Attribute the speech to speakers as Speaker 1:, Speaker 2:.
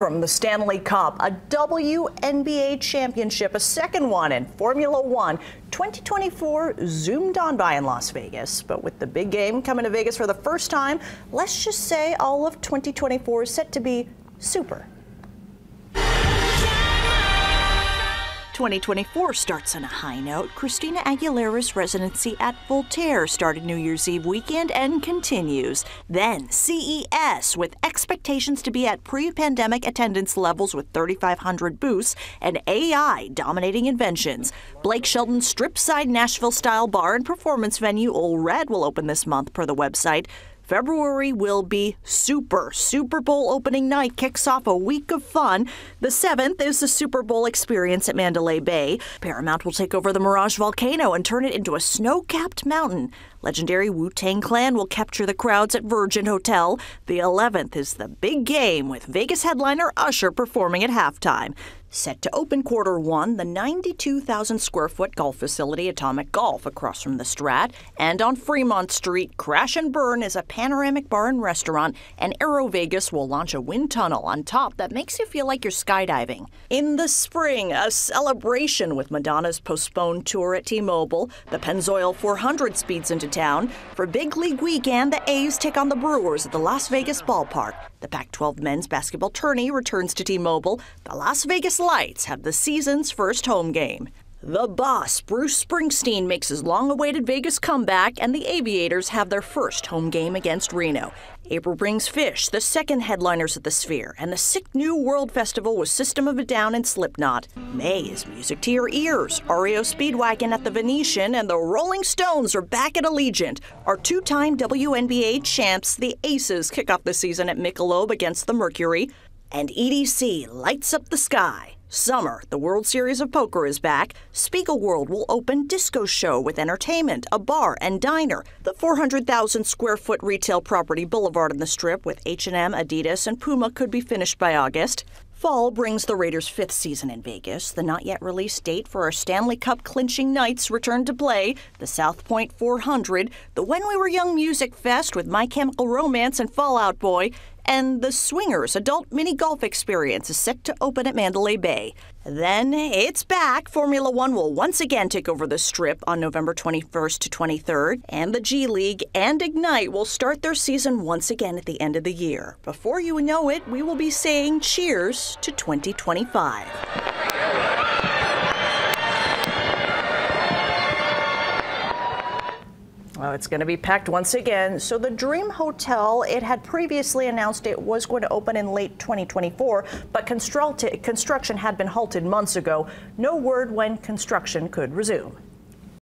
Speaker 1: From the Stanley Cup, a WNBA championship, a second one in Formula One. 2024 zoomed on by in Las Vegas, but with the big game coming to Vegas for the first time, let's just say all of 2024 is set to be super. 2024 starts on a high note. Christina Aguilera's residency at Voltaire started New Year's Eve weekend and continues. Then CES, with expectations to be at pre pandemic attendance levels with 3,500 booths and AI dominating inventions. Blake Shelton's strip side Nashville style bar and performance venue Ole Red will open this month, per the website. February will be super. Super Bowl opening night kicks off a week of fun. The 7th is the Super Bowl experience at Mandalay Bay. Paramount will take over the Mirage Volcano and turn it into a snow capped mountain. Legendary Wu Tang Clan will capture the crowds at Virgin Hotel. The 11th is the big game with Vegas headliner Usher performing at halftime. Set to open quarter one, the 92,000 square foot golf facility Atomic Golf across from the Strat. And on Fremont Street, Crash and Burn is a panoramic bar and restaurant, and Aero Vegas will launch a wind tunnel on top that makes you feel like you're skydiving. In the spring, a celebration with Madonna's postponed tour at T Mobile. The Pennzoil 400 speeds into town. For Big League weekend, the A's take on the Brewers at the Las Vegas ballpark. The Pac 12 men's basketball tourney returns to T Mobile. The Las Vegas Lights have the season's first home game. The boss, Bruce Springsteen, makes his long awaited Vegas comeback, and the Aviators have their first home game against Reno. April brings Phish, the second headliners at the Sphere, and the Sick New World Festival with System of a Down and Slipknot. May is music to your ears. REO Speedwagon at the Venetian, and the Rolling Stones are back at Allegiant. Our two time WNBA champs, the Aces, kick off the season at Michelob against the Mercury. And EDC lights up the sky. Summer, the World Series of Poker is back. Spiegelworld will open disco show with entertainment, a bar and diner. The 400,000 square foot retail property Boulevard on the Strip with H&M, Adidas, and Puma could be finished by August. Fall brings the Raiders' fifth season in Vegas. The not yet released date for our Stanley Cup clinching Knights return to play, the South Point 400, the When We Were Young Music Fest with My Chemical Romance and Fall Out Boy, and the Swingers Adult Mini Golf Experience is set to open at Mandalay Bay. Then it's back. Formula One will once again take over the strip on November 21st to 23rd, and the G League and Ignite will start their season once again at the end of the year. Before you know it, we will be saying cheers to 2025. Well, it's going to be packed once again. So the Dream Hotel, it had previously announced it was going to open in late 2024, but construction had been halted months ago. No word when construction could resume.